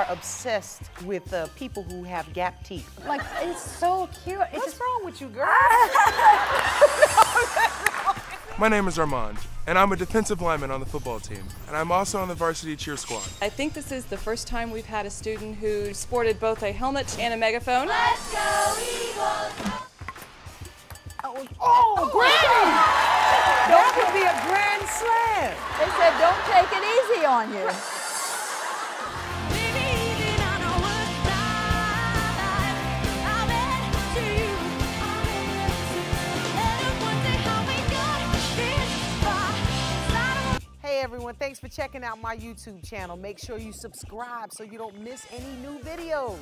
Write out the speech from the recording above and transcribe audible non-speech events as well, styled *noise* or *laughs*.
are obsessed with uh, people who have gap teeth. Like, it's so cute. It's What's just, wrong with you, girl? *laughs* My name is Armand, and I'm a defensive lineman on the football team, and I'm also on the varsity cheer squad. I think this is the first time we've had a student who sported both a helmet and a megaphone. Let's go Eagles! oh, Granny! That would be a grand slam. they said, don't take it easy on you. Hey everyone, thanks for checking out my YouTube channel. Make sure you subscribe so you don't miss any new videos.